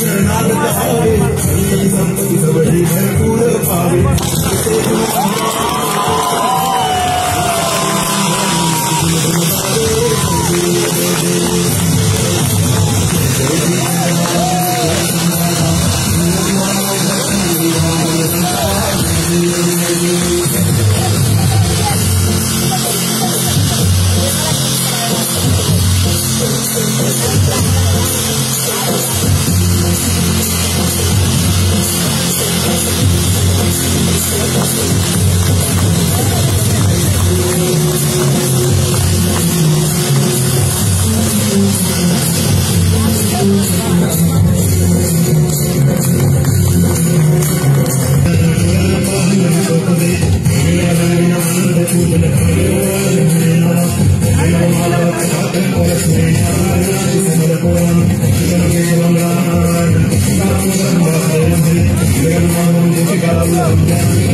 शरणागत आवे संपत्ति सबड़ी भरपूर पावे Thank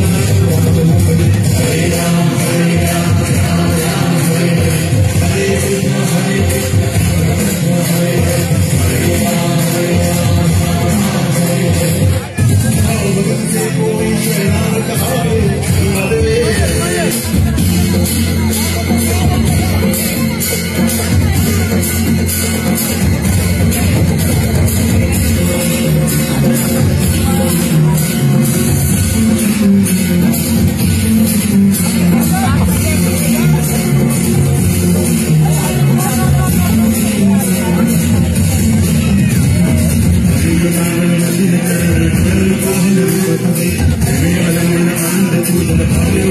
you.